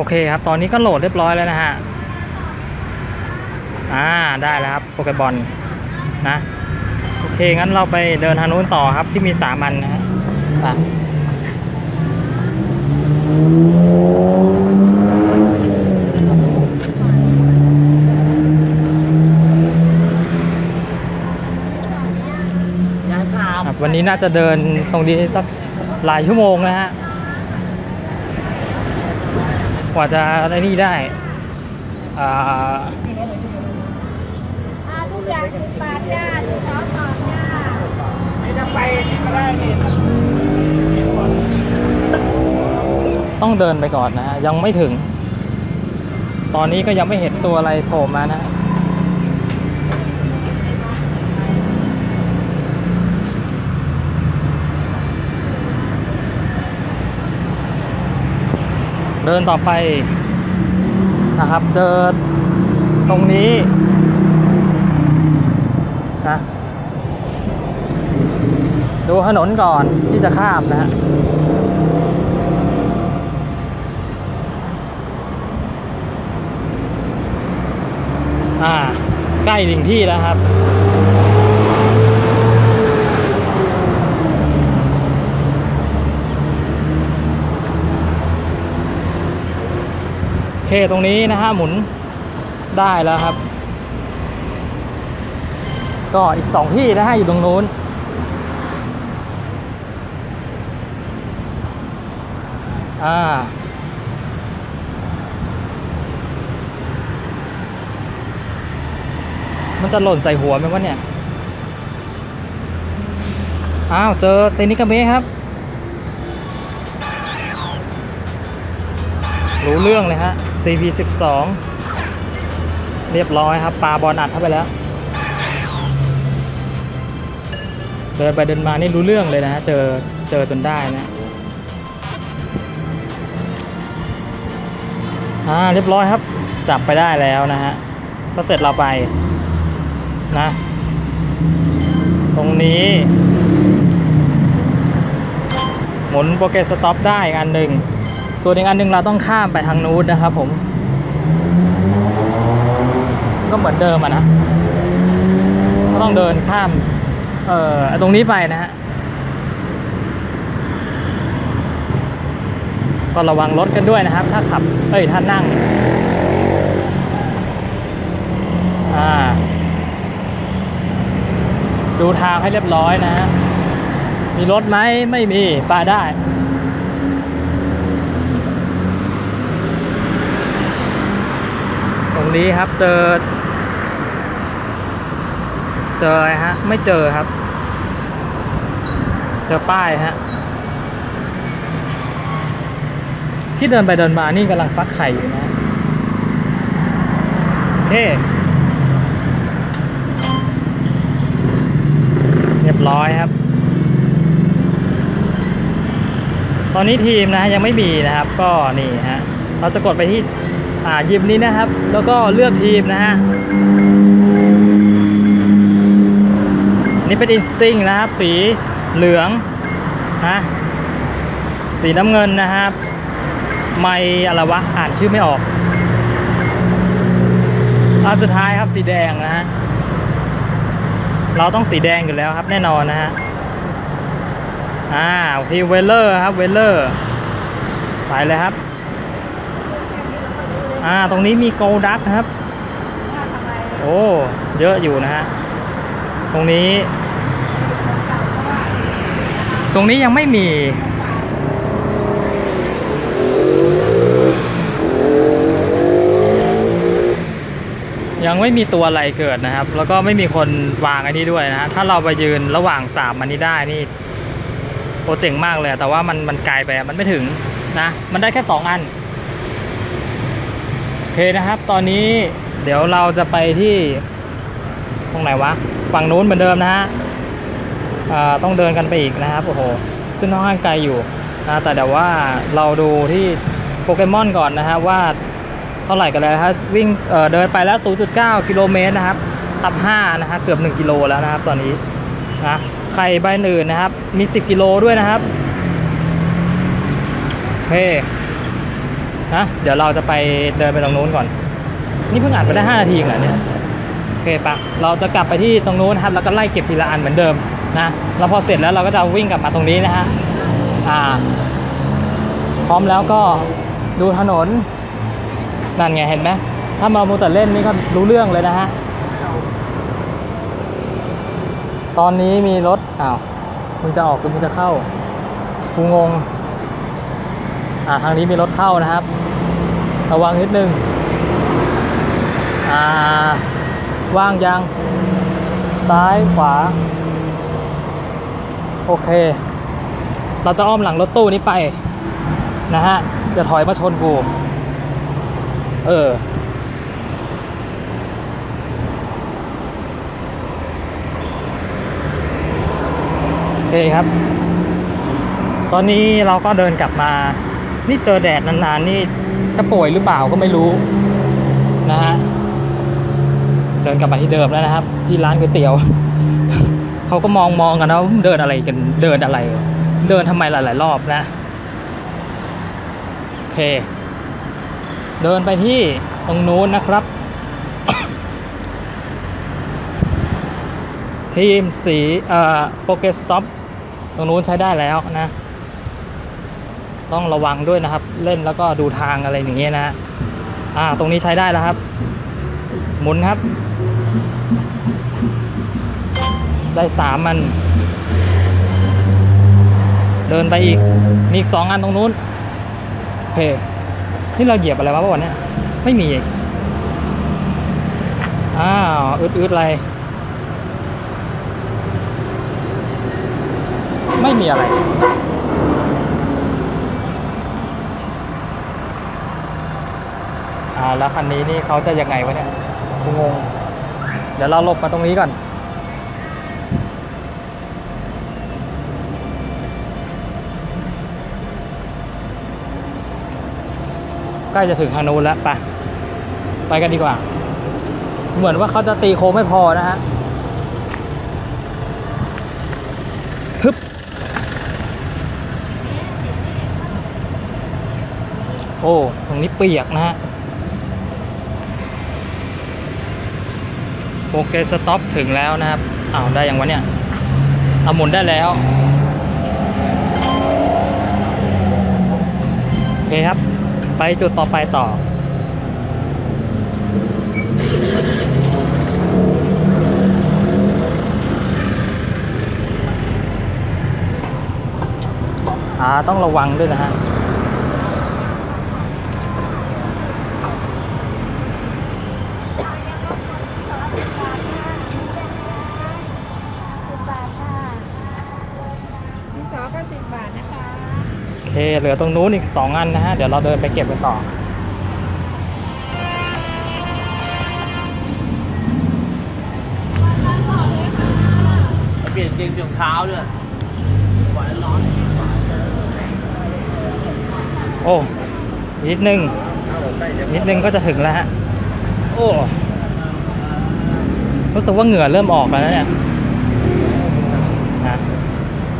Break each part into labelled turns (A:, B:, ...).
A: โอเคครับ ตอนนี้ก็โหลดเรียบร้อยแล้วนะฮะ อ่า ได้แล้วครับ โปเกบอลนะ โอเค งั้นเราไปเดินทางนู้นต่อครับที่มีสามอันนะฮะไป
B: ยายขาว
A: ครับวันนี้น่าจะเดินตรงนี้สักหลายชั่วโมงนะฮะ กว่าจะได้นี่ได้อ่า
C: อ่าทุกอย่างสิบบาทจ้าหนึ่งสองสองจ้า
B: ไม่ต้องไปนี่ก็ได้นี่
A: ต้องเดินไปก่อนนะฮะยังไม่ถึง ตอนนี้ก็ยังไม่เห็นตัวอะไรโผล่มานะฮะ ดินต่อไปนะครับเจอตรงนี้นะดูถนนก่อนที่จะข้ามนะฮะอ่าใกล้ถึงที่แล้วครับ เคตรงนี้นะฮะหมุนได้แล้วครับ ก็อีกสองที่นะฮะอยู่ตรงนู้นอ่ามันจะหล่นใส่หัวไหมวะเนี่ย อ้าว เจอเซนิกาเมะครับ รู้เรื่องเลยฮะ CP 12 เรียบร้อยครับปลาบอลอัดเข้าไปแล้ว เดินไปเดินมานี่รู้เรื่องเลยนะเจอเจอจนได้นะอ่าเรียบร้อยครับ จับไปได้แล้วนะฮะก็เสร็จเราไปนะ ตรงนี้หมุน PokéStop ได้อีกอันหนึ่ง ส่วนอีกอันหนึ่งเราต้องข้ามไปทางนู้นนะครับผม ก็เหมือนเดิมอะนะก็ต้องเดินข้าม เอ่อตรงนี้ไปนะฮะก็ระวังรถกันด้วยนะครับ ถ้าขับ เอ้ย ถ้านั่ง อ่า ดูทางให้เรียบร้อยนะฮะมีรถไหมไม่มีไปได้ รงนี้ครับเจอ เจออะไรฮะ ไม่เจอครับ เจอป้ายฮะ ที่เดินไปเดินมานี่กำลังฟักไข่อยู่นะโอเคเรียบร้อยครับ ตอนนี้ทีมนะฮะยังไม่มีนะครับ ก็นี่ฮะ เราจะกดไปที่ อ่ายิมนี้นะครับ แล้วก็เลือกทีมนะฮะนี่เป็น Instinct นะครับ สีเหลืองนะสีน้ำเงินนะครับ ไม่อะไรวะอ่านชื่อไม่ออกอันสุดท้ายครับสีแดงนะฮะเราต้องสีแดงอยู่แล้วครับแน่นอนนะฮะอ่าทีเวลเลอร์ครับเวลเลอร์ไปเลยครับ อ่า ตรงนี้มีโกลดักครับ โอ้ เยอะอยู่นะฮะ ตรงนี้ ตรงนี้ยังไม่มียังไม่มีตัวอะไรเกิดนะครับ แล้วก็ไม่มีคนวางอันนี้ด้วยนะฮะ ถ้าเราไปยืนระหว่างสามอันนี้ได้นี่โปรเจ๋งมากเลยอะแต่ว่ามันมันไกลไปอะมันไม่ถึงนะ มันได้แค่สองอันโอเคนะครับ ตอนนี้เดี๋ยวเราจะไปที่ตรงไหนวะ ฝั่งนู้นเหมือนเดิมนะฮะต้องเดินกันไปอีกนะครับ โอ้โห ซึ่งค่อนข้างไกลอยู่นะแต่เดี๋ยวว่าเราดูที่โปเกมอนก่อนนะฮะว่าเท่าไหร่กันแล้วครับวิ่งเเดินไปแล้ว 0.9 กิโลเมตรนะครับ ตับ 5 นะฮะ เกือบ 1 กิโลแล้วนะครับ ตอนนี้นะไข่ใบอื่นนะครับ มี 10 กิโลด้วยนะครับโอเค นะเดี๋ยวเราจะไปเดินไปตรงนู้นก่อน นี่เพิ่งอ่านไปได้ 5 นาทีเองเหรอเนี่ยโอเคปะเราจะกลับไปที่ตรงนู้นนะครับแล้วก็ไล่เก็บทีละอันเหมือนเดิมนะแล้วพอเสร็จแล้วเราก็จะวิ่งกลับมาตรงนี้นะฮะอ่า พร้อมแล้วก็ดูถนนนั่นไงเห็นไหมถ้ามามูแต่เล่นนี่ก็รู้เรื่องเลยนะฮะตอนนี้มีรถอ้าวมึงจะออกหรือมึงจะเข้ากูงง อ่าทางนี้มีรถเข้านะครับ ระวังนิดนึงอ่าว่างยัง ซ้ายขวา โอเค เราจะอ้อมหลังรถตู้นี้ไป นะฮะจะถอยมาชนกู เออโอเคครับ ตอนนี้เราก็เดินกลับมา นี่เจอแดดนานๆนี่จะป่วยหรือเปล่าก็ไม่รู้นะฮะเดินกลับมาที่เดิมแล้วนะครับ ที่ร้านก๋วยเตี๋ยวเขาก็มองมองกันนะว่าเดินอะไรกันเดินอะไร เดินทำไมหลายๆรอบนะโอเค เดินไปที่ตรงนู้นนะครับ ทีมสีเอ่อโปเกสต็อปตรงนู้นใช้ได้แล้วนะ ต้องระวังด้วยนะครับ เล่นแล้วก็ดูทางอะไรอย่างเงี้ยนะอ่าตรงนี้ใช้ได้แล้วครับ หมุนครับ ได้สามมัน เดินไปอีก มีอีกสองอันตรงนู้นโอเคนี่เราเหยียบอะไรวะเมื่อวันนี้ไม่มีอ้าวอืดๆอะไร ไม่มีอะไร อ่า แล้วคันนี้นี่เขาจะยังไงวะเนี่ยกูงง เดี๋ยวเราหลบมาตรงนี้ก่อน ใกล้จะถึงฮานูนแล้วไปไปกันดีกว่า เหมือนว่าเขาจะตีโค้งไม่พอนะฮะทึบโอ้ ตรงนี้เปียกนะฮะ โอเคสต็อปถึงแล้วนะครับอ้าวได้ยังวะเนี่ยเอาหมุนได้แล้ว โอเคครับ ไปจุดต่อไปต่อ อ่า ต้องระวังด้วยนะฮะ
C: สิบบาทค่ะดินสอก็สิบบาทนะคะ
A: โอ เคเหลือตรงนู้นอีก 2 อันนะฮะ เดี๋ยวเราเดินไปเก็บกันต่อ
B: เปลี่ยนเกงรองเท้าด้วยปล่อยร้อน
A: โอ้นิดนึง นิดนึงก็จะถึงแล้วฮะ โอ้ รู้สึกว่าเหงื่อเริ่มออกแล้วนะเนี่ยนะ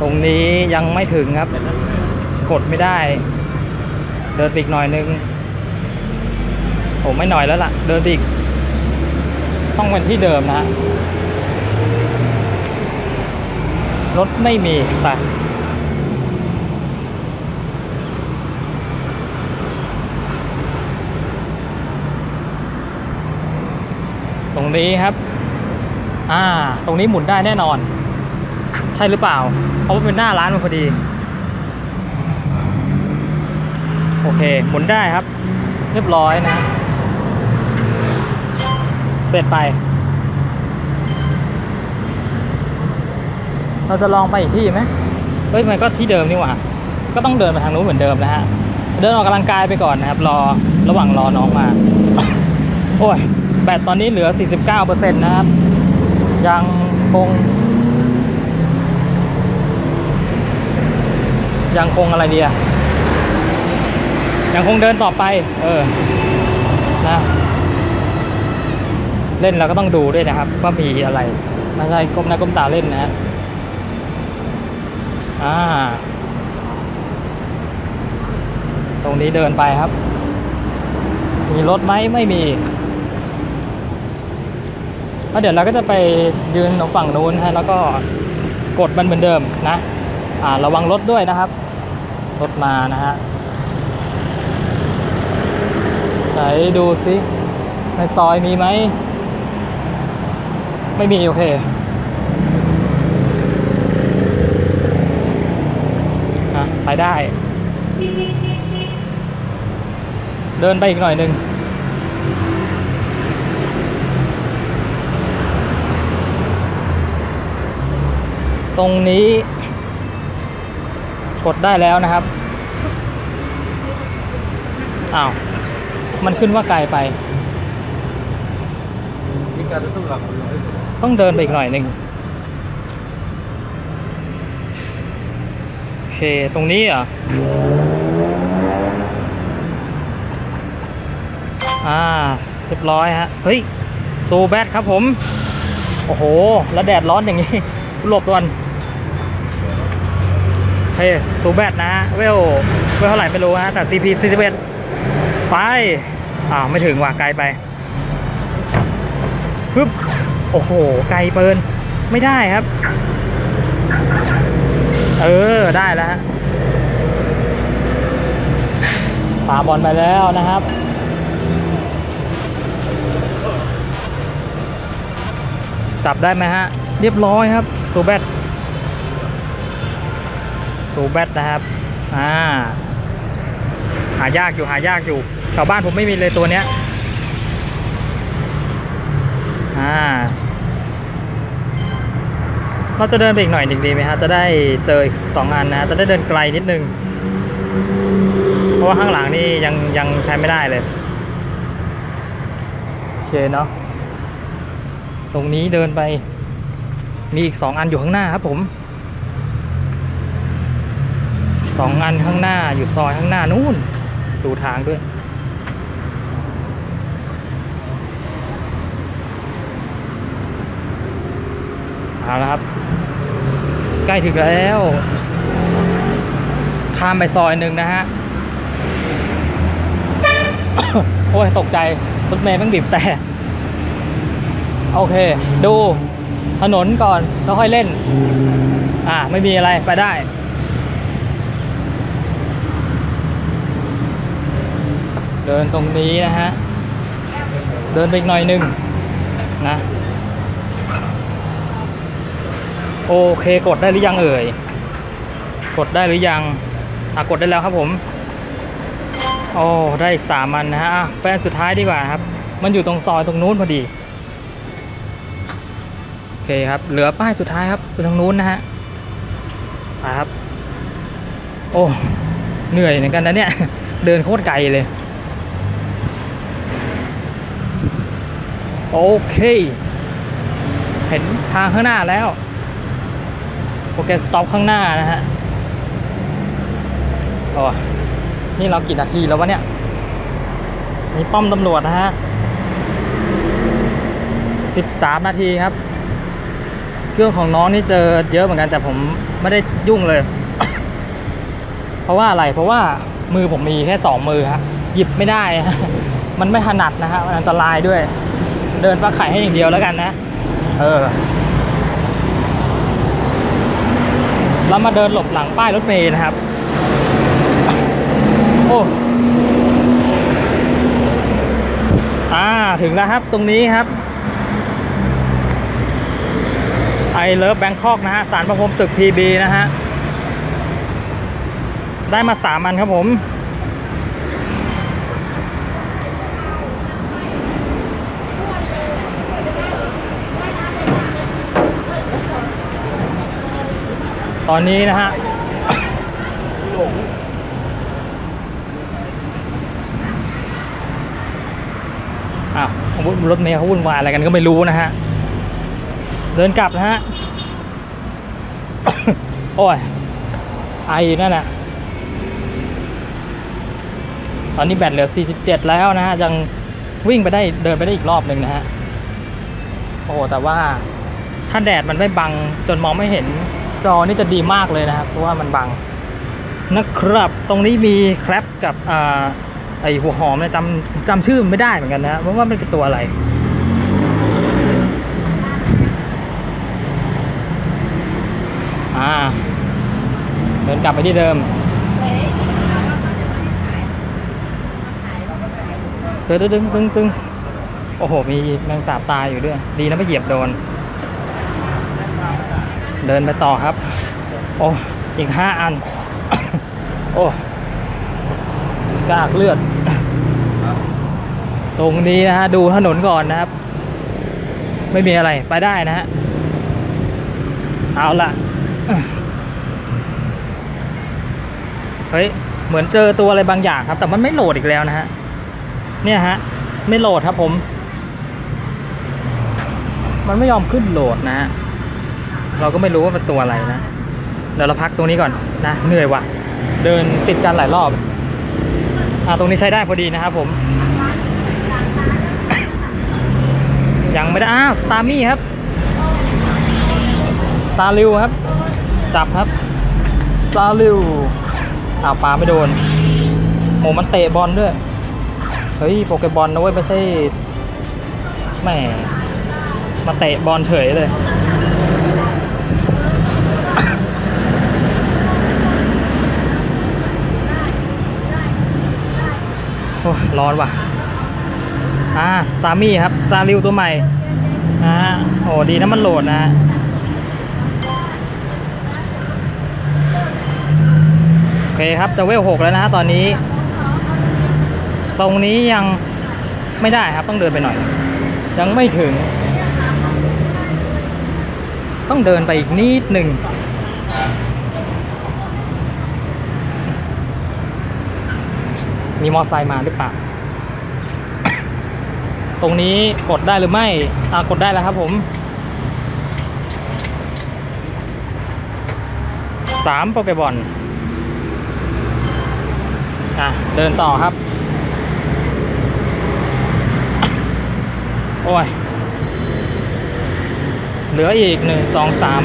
A: ตรงนี้ยังไม่ถึงครับ กดไม่ได้ เดินปอีกหน่อยนึงโอ้ไม่หน่อยแล้วล่ะ เดินปอีกต้องเป็นที่เดิมนะฮะรถไม่มีไปตรงนี้ครับ อ่า ตรงนี้หมุนได้แน่นอน ใช่หรือเปล่า เพราะว่าเป็นหน้าร้านมันพอดี โอ เคหมุนได้ครับ เรียบร้อยนะ เสร็จไป เราจะลองไปอีกที่ไหมเฮ้ยมันก็ที่เดิมนี่หว่า ก็ต้องเดินไปทางนู้นเหมือนเดิมนะฮะ เดินออกกำลังกายไปก่อนนะครับ รอระหว่างรอน้องมา โอ้ย แบตตอนนี้เหลือ 49%นะครับ ยังคง ยังคงอะไรดีอะ ยังคงเดินต่อไป เออนะเล่นเราก็ต้องดูด้วยนะครับ ว่ามีอะไรไม่ใช่ก้มหน้าก้มตาเล่นนะฮะอ่า ตรงนี้เดินไปครับ มีรถไหมไม่มีแล้วเดี๋ยวเราก็จะไปยืนตรงฝั่งนู้นฮะแล้วก็กดมันเหมือนเดิมนะ อ่า ระวังรถด้วยนะครับ รถมานะฮะ ไหนดูสิในซอยมีไหม ไม่มี โอเคอะไปได้ เดินไปอีกหน่อยหนึ่งตรงนี้ กดได้แล้วนะครับ อ้าว มันขึ้นว่าไกลไป
B: มีการต้องหลักคนร้อย
A: ต้องเดินไปอีกหน่อยหนึ่งโอเค ตรงนี้เหรอะอ่าเรียบร้อยฮะ เฮ้ยโซแบดครับผม โอ้โห แล้วแดดร้อนอย่างนี้หลบก่อนเฮ้ยโซแบดนะฮะเวล เวลเท่าไหร่ไม่รู้ฮะ แต่ CP 41 ไปอ่าว ไม่ถึงว่ะไกลไปปึ๊บโอ้โห ไกลเปินไม่ได้ครับ เออ ได้แล้วฮะปาบอลไปแล้วนะครับจับได้ไหมฮะ เรียบร้อยครับซูแบตซูแบตนะครับ อ่า หายากอยู่หายากอยู่ แถวบ้านผมไม่มีเลยตัวเนี้ยอ่าเราจะเดินไปอีกหน่อยหนึ่งดีไหมฮะจะได้เจออีกสองอันนะจะได้เดินไกลนิดนึง เพราะว่าข้างหลังนี่ยังยังใช้ไม่ได้เลยโอเคเนาะตรงนี้เดินไปมีอีกสองอันอยู่ข้างหน้าครับผมสองอันข้างหน้าอยู่ซอยข้างหน้านู่นดูทางด้วย เอาละครับ ใกล้ถึงแล้ว ข้ามไปซอยหนึ่งนะฮะ โอ้ย ตกใจรถเมย์เพิ่งบีบแต่ โอเค ดูถนนก่อน แล้วค่อยเล่น อ่า ไม่มีอะไรไปได้เดินตรงนี้นะฮะ เดินไปอีกหน่อยหนึงนะ โอเคกดได้หรือยังเอ่ย กดได้หรือยังอะกดได้แล้วครับผม โอ้ได้อีกสามอันนะฮะไปอันสุดท้ายดีกว่าครับ มันอยู่ตรงซอยตรงนู้นพอดีโอเคครับเหลือป้ายสุดท้ายครับอยู่ตรงนู้นนะฮะไปครับ โอ้เหนื่อยเหมือนกันนะเนี่ย เดินโคตรไกลเลย โอเค เห็นทางข้างหน้าแล้ว โอเคสต็อปข้างหน้านะฮะโอ้นี่เรากี่นาทีแล้ววะเนี่ยมีป้อมตำรวจนะฮะ13 นาทีครับ เครื่องของน้องนี่เจอเยอะเหมือนกันแต่ผมไม่ได้ยุ่งเลย เพราะว่าอะไรเพราะว่ามือผมมีแค่สองมือฮะหยิบไม่ได้ฮะมันไม่ถนัดนะฮะมันอันตรายด้วย เดินปลาไข่ให้อย่างเดียวแล้วกันนะ เออ เรามาเดินหลบหลังป้ายรถเมย์นะครับ โอ้อ่าถึงแล้วครับตรงนี้ครับไอเลิฟแบงคอกนะฮะสารประพรมตึก PB นะฮะ ได้มาสามอันครับผม ตอนนี้นะฮะอ้าวรถเมล์เขาวุ่นวายอะไรกันก็ไม่รู้นะฮะ เดินกลับนะฮะ โอ้ย ไอนั่นแหละตอนนี้แบตเหลือ 47 แล้วนะฮะ ยังวิ่งไปได้เดินไปได้อีกรอบหนึ่งนะฮะ โอ้แต่ว่าถ้าแดดมันไม่บังจนมองไม่เห็น จอนี่จะดีมากเลยนะครับ เพราะว่ามันบังนะครับ ตรงนี้มีแคลปกับอ่าไอหัวหอมเนี่ยจำจำชื่อไม่ได้เหมือนกันนะเพราะว่ามันเป็นตัวอะไร อ่า เดินกลับไปที่เดิมตึ้งตึ้งตึ้งตึ้งโอ้โห มีแมงสาบตายอยู่ด้วย ดีนะไม่เหยียบโดน เดินไปต่อครับ โอ้อีกห้าอัน โอ้กากเลือด ตรงนี้นะฮะ ดูถนนก่อนนะครับ ไม่มีอะไรไปได้นะฮะ เอาละเฮ้ย เหมือนเจอตัวอะไรบางอย่างครับ แต่มันไม่โหลดอีกแล้วนะฮะ เนี่ยฮะ ไม่โหลดครับผม มันไม่ยอมขึ้นโหลดนะฮะ เราก็ไม่รู้ว่าเป็นตัวอะไรนะเดี๋ยวเราพักตรงนี้ก่อนนะเหนื่อยว่ะ เดินติดกันหลายรอบอ่าตรงนี้ใช้ได้พอดีนะครับผม ยังไม่ได้อ้าว Starmie ครับ Staryu ครับ จับครับ Staryu อ้าวปาไม่โดนโหมันเตะบอลด้วย เฮ้ยโปเกบอลนะเว้ยไม่ใช่แหม่มาเตะบอลเฉยเลย โอ้ร้อนว่ะ อ่าสตาร์มี่ครับสตาร์ริวตัวใหม่อ่าโอ้ดีนะมันโหลดนะโอเคครับจะเวลหกแล้วนะฮะตอนนี้ ตรงนี้ยังไม่ได้ครับต้องเดินไปหน่อย ยังไม่ถึง ต้องเดินไปอีกนิดหนึ่ง มีมอไซค์มาหรือเปล่า ตรงนี้กดได้หรือไม่อ่ากดได้แล้วครับผมสามโปเกบอลอะเดินต่อครับ โอ้ย เหลืออีกหนึ่งสองสาม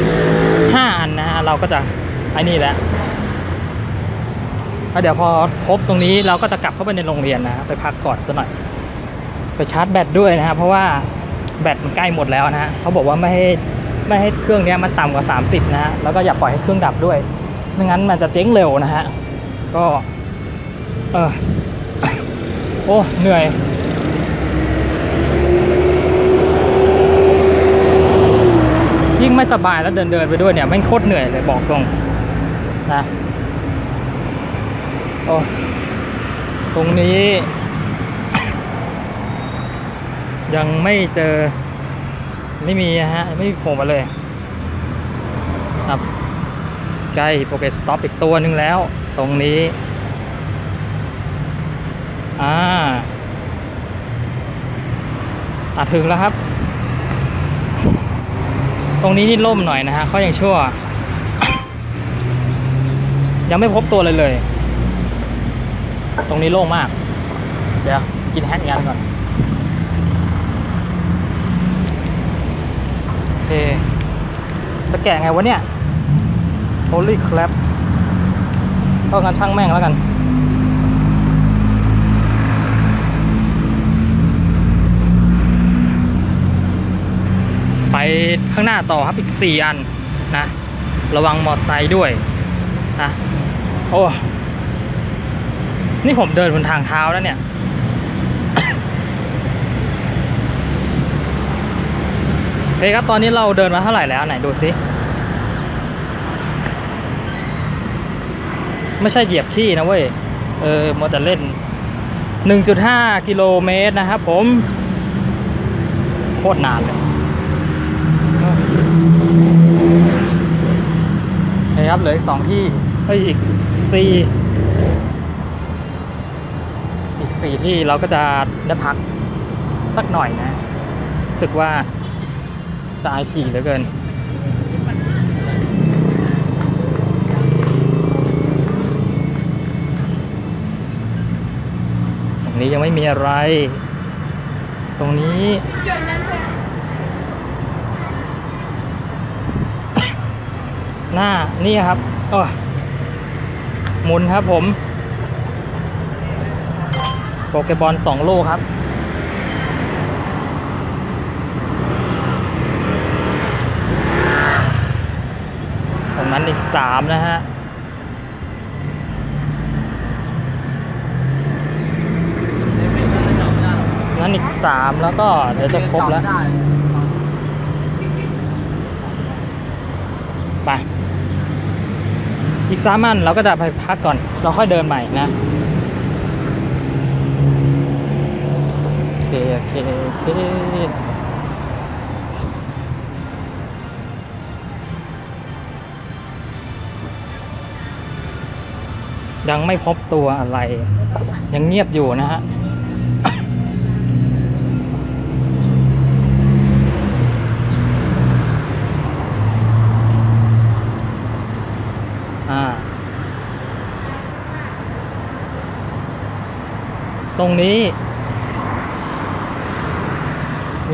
A: ห้าอันนะฮะ เราก็จะไอ้นี่แหละ แล้วเดี๋ยวพอครบตรงนี้เราก็จะกลับเข้าไปในโรงเรียนนะไปพักก่อนสักหน่อย ไปชาร์จแบตด้วยนะครับเพราะว่าแบตมันใกล้หมดแล้วนะฮะเขาบอกว่าไม่ให้ไม่ให้เครื่องนี้มันต่ำกว่า 30 นะฮะแล้วก็อย่าปล่อยให้เครื่องดับด้วยไม่งั้นมันจะเจ๊งเร็วนะฮะก็เออโอ้เหนื่อยยิ่งไม่สบายแล้วเดินเดินๆไปด้วยเนี่ยแม่งโคตรเหนื่อยเลยบอกตรงนะ โอ้ตรงนี้ ยังไม่เจอ ไม่มีฮะ ไม่มีโผล่มาเลย ครับใกล้โปเกสต็อปอีกตัวหนึ่งแล้ว ตรงนี้ อ่าอะถึงแล้วครับ ตรงนี้นี่ล่มหน่อยนะฮะเขายังชั่ว ยังไม่พบตัวเลยเลย ตรงนี้โล่งมาก เดี๋ยว กินแฮกงานก่อน โอเค จะแกะไงวะเนี่ย Holy crap ก็งั้นช่างแม่งแล้วกันไปข้างหน้าต่อครับอีก 4 อันนะ ระวังมอเตอร์ไซค์ด้วยนะ โอ้ นี่ผมเดินบนทางเท้าแล้วเนี่ยโอเคครับตอนนี้เราเดินมาเท่าไหร่แล้วไหนดูซิไม่ใช่เหยียบขี้นะเว้ย เออมอแต่เล่น 1.5 กิโลเมตรนะครับผม โคตรนานเลยโอเคครับเหลืออีกสองที่เอ้ยอีกสี่ อีก สี่ที่เราก็จะได้พักสักหน่อยนะรู้สึกว่าจะไอทีเหลือเกินตรงนี้ยังไม่มีอะไร ตรงนี้หน้านี่ครับโอ้หมุนครับผม ปเกบอลสองลูกครับ ตรงนั้นอีกสามนะฮะนั้นอีกสามแล้วก็เดี๋ยวจะครบแล้วไปอีกสามอันเราก็จะไปพักก่อน เราค่อยเดินใหม่นะ โอเคโอเค โอเค ยังไม่พบตัวอะไร ยังเงียบอยู่นะฮะตรงนี้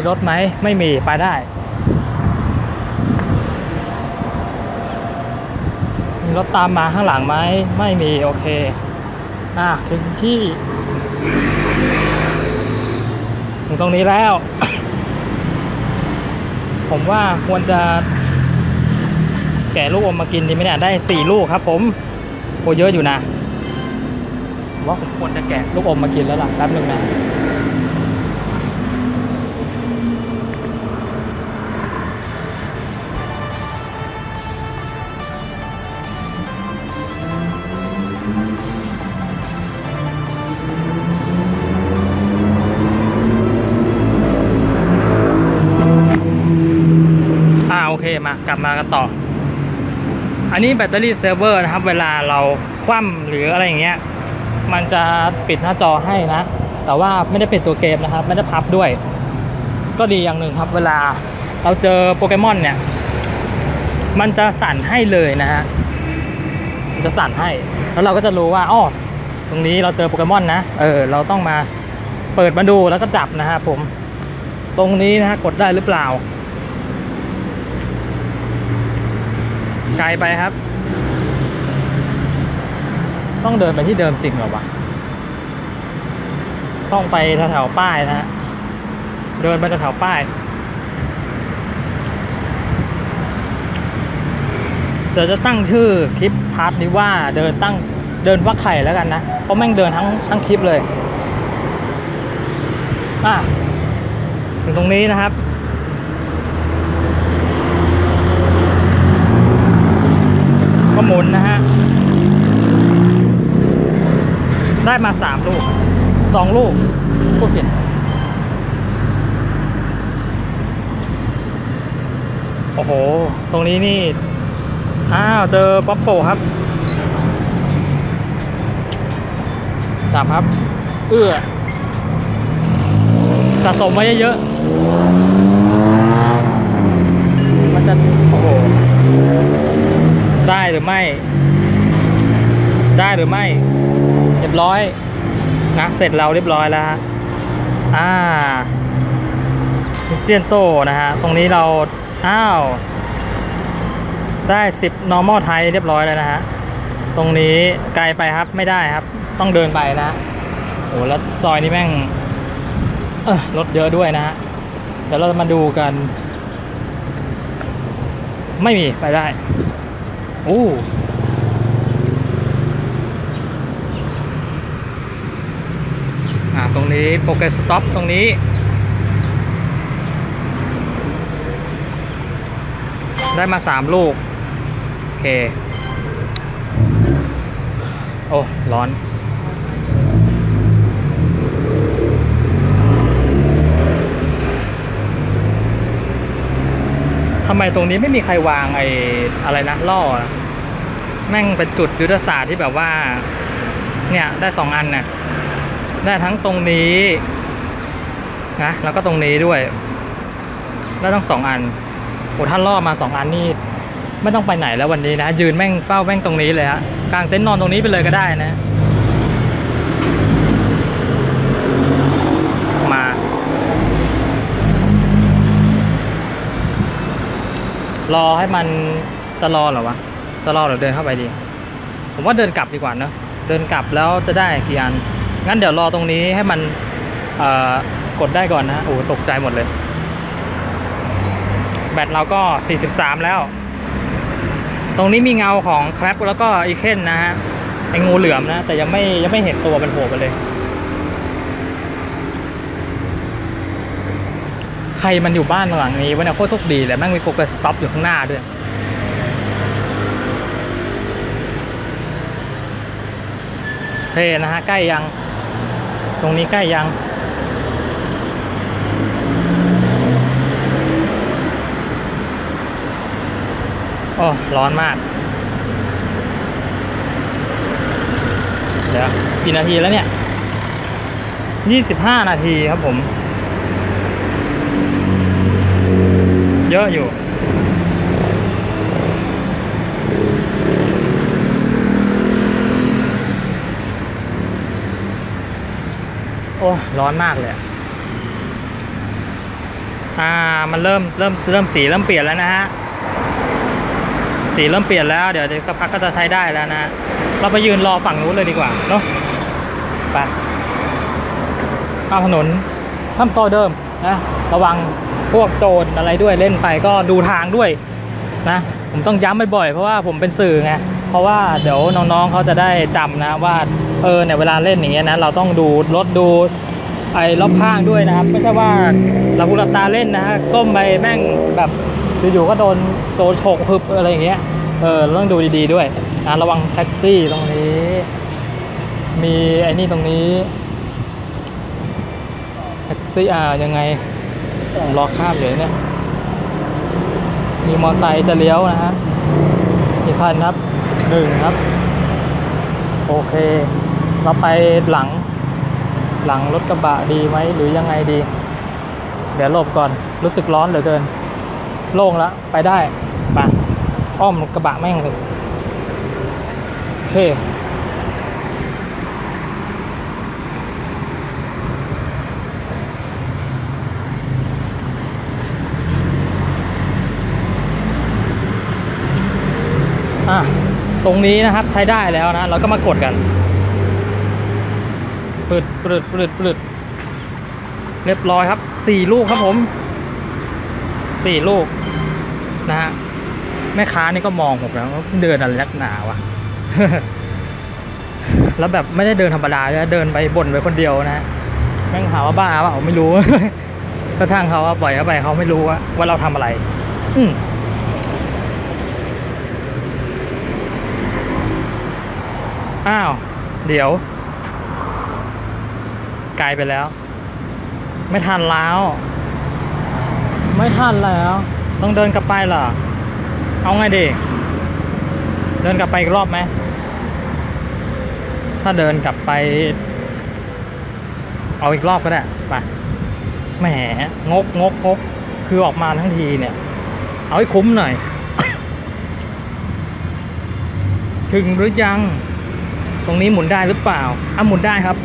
A: มีรถไหม ไม่มี ไปได้ มีรถตามมาข้างหลังไหม ไม่มี โอเค อะ ถึงที่ ถึงตรงนี้แล้ว ผมว่าควรจะ แกะลูกอมมากินดีไหมเนี่ย ได้สี่ลูกครับผม โอเยอะอยู่นะว่าผมควรจะแกะลูกอมมากินแล้วล่ะแป๊บหนึ่งนะ กลับมากันต่อ อันนี้แบตเตอรี่เซิร์ฟเวอร์นะครับ เวลาเราคว่ำหรืออะไรอย่างเงี้ย มันจะปิดหน้าจอให้นะ แต่ว่าไม่ได้ปิดตัวเกมนะครับ ไม่ได้พับด้วย ก็ดีอย่างหนึ่งครับ เวลาเราเจอโปเกมอนเนี่ย มันจะสั่นให้เลยนะฮะ มันจะสั่นให้ แล้วเราก็จะรู้ว่าอ้อตรงนี้เราเจอโปเกมอนนะ เออ เราต้องมาเปิดมาดูแล้วก็จับนะฮะผม ตรงนี้นะฮะกดได้หรือเปล่า ไกลไปครับ ต้องเดินไปที่เดิมจริงหรอวะ ต้องไปแถวๆป้ายนะฮะ เดินไปแถวๆป้าย เดี๋ยวจะตั้งชื่อคลิป part นี้ว่าเดินตั้งเดินฟักไข่แล้วกันนะ เพราะแม่งเดินทั้งทั้งคลิปเลย อะถึงตรงนี้นะครับ ก็หมุนนะฮะ ได้มาสามลูกสองลูกพูดผิดโอ้โห ตรงนี้นี่ อ้าว เจอป๊อปโปครับ จับครับ เอื้อ สะสมไว้เยอะๆ มันจะ โอ้โห ได้หรือไม่ ได้หรือไม่ ยบร้อยนะเสร็จเราเรียบร้อยแล้วฮะอ่าเจียนโตนะฮะ ตรงนี้เราอ้าว ได้ 10 normal ไทยเรียบร้อยแล้วนะฮะ ตรงนี้ไกลไปครับไม่ได้ครับ ต้องเดินไปนะโอ้แล้วซอยนี้แม่งเออรถเยอะด้วยนะฮะ เดี๋ยวเราจะมาดูกัน ไม่มีไปได้ โอ้อ่า ตรง นี้ PokéStop ตรงนี้ ได้มาสามลูก โอเค โอ้ ร้อน ทำไมตรงนี้ไม่มีใครวางไอ้อะไรนะล่อแม่งเป็นจุดยุทธศาสตร์ที่แบบว่า เนี่ย ได้สองอันน่ะ ได้ทั้งตรงนี้นะแล้วก็ตรงนี้ด้วยได้ทั้งสองอันโอ้ท่านล่อมาสองอันนี่ไม่ต้องไปไหนแล้ววันนี้นะ ยืนแม่งเฝ้าแม่งตรงนี้เลยฮะกางเต็นท์นอนตรงนี้ไปเลยก็ได้นะ มา รอให้มันจะรอหรอวะจะรอหรือเดินเข้าไปดี ผมว่าเดินกลับดีกว่าเนอะเดินกลับแล้วจะได้กี่อัน งั้นเดี๋ยวรอตรงนี้ให้มันกดได้ก่อนนะโอ้ตกใจหมดเลย แบตเราก็ 43 แล้ว ตรงนี้มีเงาของ Krabby แล้วก็ Ekans นะฮะไองูเหลือมนะ แต่ยังไม่ยังไม่เห็นตัวมันโผล่มาเลย ใครมันอยู่บ้านหลังนี้วะเนี่ยโคตรโชคดีเลยแม่งมี PokéStop อยู่ข้างหน้าด้วยเท่นะฮะ ใกล้ยัง ตรงนี้ใกล้ยัง โอ้ ร้อนมาก เดี๋ยวกี่นาทีแล้วเนี่ย 25 นาทีครับผม เยอะอยู่ โอ้ร้อนมากเลยอ่ามันเริ่มเริ่มเริ่มสีเริ่มเปลี่ยนแล้วนะฮะสีเริ่มเปลี่ยนแล้วเดี๋ยวสักพักก็จะใช้ได้แล้วนะเราไปยืนรอฝั่งนู้นเลยดีกว่าเนาะไปข้ามถนนข้ามซอยเดิมนะระวังพวกโจรอะไรด้วยเล่นไปก็ดูทางด้วยนะผมต้องย้ำบ่อยๆเพราะว่าผมเป็นสื่อไงเพราะว่าเดี๋ยวน้องๆเขาจะได้จำนะว่า เออเนี่ยเวลาเล่นอย่างเงี้ยนะเราต้องดูรถดูไอ้รอบข้างด้วยนะครับ ไม่ใช่ว่าเราพูดตาเล่นนะฮะก้มไปแม่งแบบอยู่ๆก็โดนโจรฉกพึบอะไรอย่างเงี้ยเออเราต้องดูดีๆด้วยนะระวังแท็กซี่ตรงนี้ มีไอ้นี่ตรงนี้แท็กซี่อ่ายังไงรอข้ามอยู่เนี่ยมีมอไซค์จะเลี้ยวนะฮะอีกคันครับหนึ่งครับ โอเค เราไปหลังหลังรถกระบะดีไหมหรือยังไงดี เดี๋ยวหลบก่อนรู้สึกร้อนเหลือเกิน โล่งแล้วไปได้ไปอ้อมกระบะแม่งเลยโอเคอะตรงนี้นะครับใช้ได้แล้วนะ เราก็มากดกัน ปืดปลืดปืดปลืดเรียบร้อยครับสี่ลูกครับผมสี่ลูกนะฮะแม่ค้านี่ก็มองผมแล้วเดินอะไรนักหนาวะแล้วแบบไม่ได้เดินธรรมดานะเดินไปบ่นไปคนเดียวนะฮะแม่งหาว่าบ้าเปล่าไม่รู้ก็ช่างเขาว่าปล่อยเขาไปเขาไม่รู้ว่าว่าเราทำอะไร อืมอ้าว เดี๋ยว กลไปแล้ว ไม่ทันแล้ว ไม่ทันแล้ว ต้องเดินกลับไปเหรอ เอาไงดีเดินกลับไปอีกรอบไหม ถ้าเดินกลับไป เอาอีกรอบก็ได้ไปแหมงกงกงกคือออกมาทั้งทีเนี่ย เอาให้คุ้มหน่อย ถึงหรือยัง ตรงนี้หมุนได้หรือเปล่าอะหมุนได้ครับ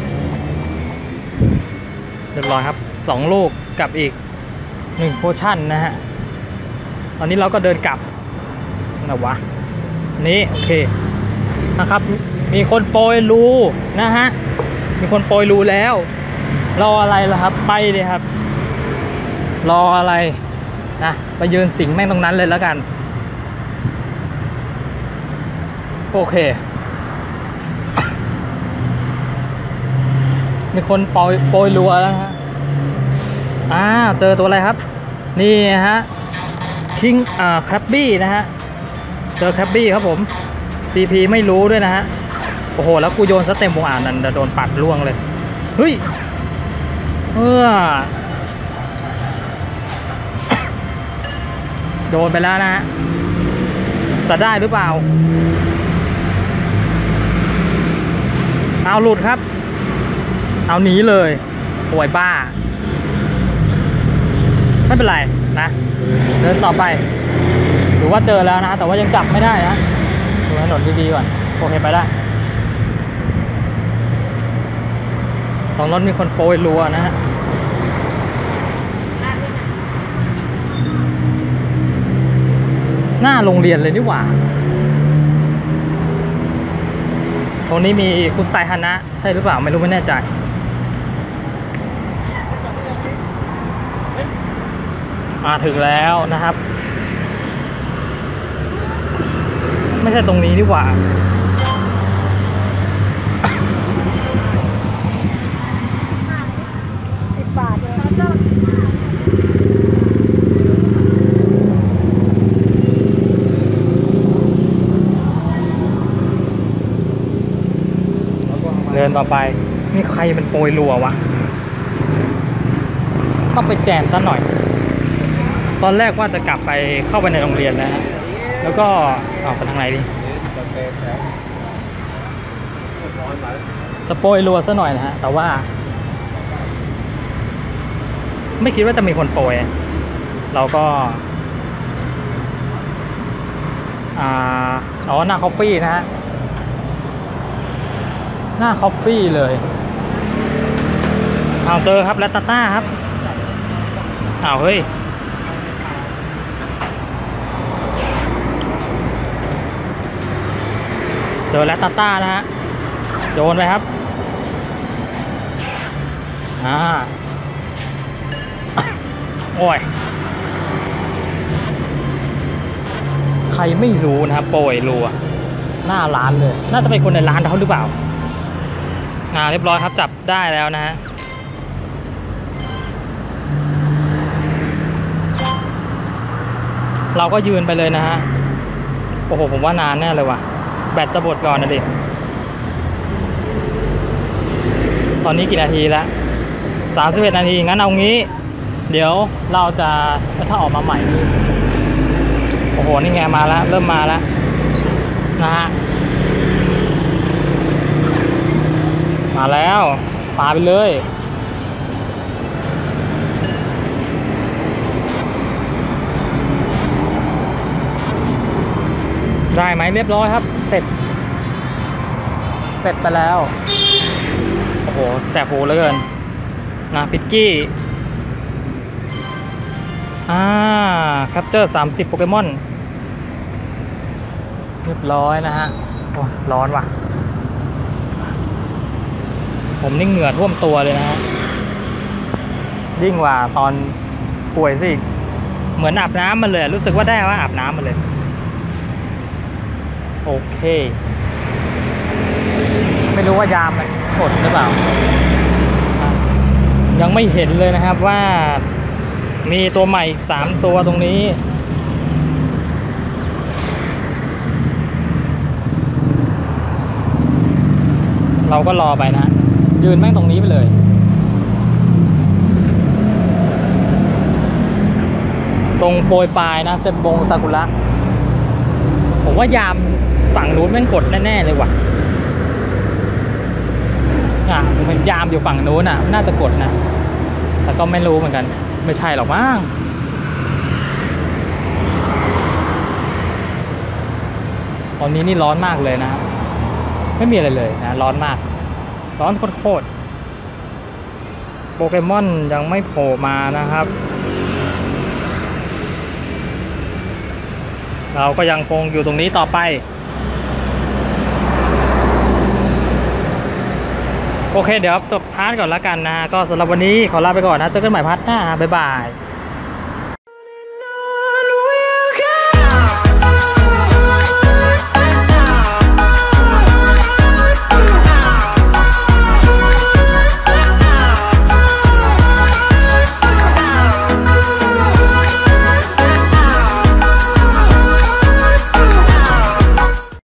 A: เรียบร้อยครับสองลูกกับอีกหนึ่งโพชั่นนะฮะ ตอนนี้เราก็เดินกลับนะวะ นี่โอเคนะครับ มีคนโปรยรูนะฮะ มีคนโปรยรูแล้ว รออะไรล่ะครับ ไปเลยครับ รออะไรนะไปยืนสิงแม่งตรงนั้นเลยแล้วกัน โอเค มีคนโปรยโปรยรัวแล้วฮะอ่าเจอตัวอะไรครับ นี่ฮะคิงอ่าครัปบี้นะฮะ เจอครัปบี้ครับผม CP ไม่รู้ด้วยนะฮะ โอ้โห แล้วกูโยนซะเต็มวงอ่านนั่นโดนปัดล่วงเลย เฮ้ยเออโดนไปแล้วนะฮะ แต่ได้หรือเปล่า เอาหลุดครับ เอาหนีเลยป่วยบ้า ไม่เป็นไรนะเดินต่อไปถือว่าเจอแล้วนะ แต่ว่ายังจับไม่ได้นะดูถนนดีๆก่อนโอเคไปได้ตรงรถมีคนโปรยรัวนะฮะหน้าโรงเรียนเลยนี่หว่า ตรงนี้มีคุไซฮานะ ใช่หรือเปล่า ไม่รู้ไม่แน่ใจ มาถึงแล้วนะครับ ไม่ใช่ตรงนี้ดีกว่า
C: สิบบาทเดิ
A: นต่อไปนี่ใครเป็นโปรยรัววะ ต้องไปแจมซะหน่อย อนแรกว่าจะกลับไปเข้าไปในโรงเรียนแล้วฮะแล้วก็ออกไปทางไหนดีจะโปรยรัวซะหน่อยนะฮะ แต่ว่า ไม่คิดว่าจะมีคนโปรยเราก็อ๋อหน้าคอฟฟี่นะฮะ หน้าคอฟฟี่เลยเอาเจอครับแรตตาต้าครับอ้าวเฮ้ย จอแรตตาต้านะฮะโยนไปครับอ่าโอ้ยใครไม่รู้นะครับโปรยรัวหน้าร้านเลย น่าจะเป็นคนในร้านเขาหรือเปล่า อ่าเรียบร้อยครับจับได้แล้วนะฮะเราก็ยืนไปเลยนะฮะ โอ้โห ผมว่านานแน่เลยว่ะ แบตจะหมดก่อนนะดิ ตอนนี้กี่นาทีแล้วสามสิบเอ็ดนาที งั้นเอางี้ เดี๋ยวเราจะถ้าออกมาใหม่ โอ้โห นี่ไงมาแล้ว เริ่มมาแล้ว นะฮะ มาแล้ว ปาไปเลย ไหมเรียบร้อยครับ เสร็จ เสร็จไปแล้ว โอ้โห แสบหูเหลือเกินนะพิกกี้ อ่าแคปเจอร์30โปเกมอน เรียบร้อยนะฮะ โอ้ร้อนว่ะ ผมนี่เหงื่อท่วมตัวเลยนะฮะ ยิ่งกว่าตอนป่วยสิ เหมือนอาบน้ำมันเลย รู้สึกว่าได้ว่าอาบน้ำมันเลย โอเค ไม่รู้ว่ายามมันกดหรือเปล่า ยังไม่เห็นเลยนะครับว่ามีตัวใหม่อีกสามตัวตรงนี้ เราก็รอไปนะ ยืนแม่งตรงนี้ไปเลยตรงโปรยปลายนะเซบงซากุระผมว่ายาม ฝั่งนู้นแม่งกดแน่ๆเลยว่ะอะผมเห็นยามอยู่ฝั่งนู้นอะ น่าจะกดนะ แต่ก็ไม่รู้เหมือนกัน ไม่ใช่หรอกมั้งตอนนี้นี่ร้อนมากเลยนะ ไม่มีอะไรเลยนะ ร้อนมาก ร้อนโคตรโปเกมอนยังไม่โผล่มานะครับ เราก็ยังคงอยู่ตรงนี้ต่อไป โอเคเดี๋ยวจบ part ก่อนละกันนะก็สำหรับวันนี้ขอลาไปก่อนนะเจอกันใหม่ part หน้าบ๊ายบาย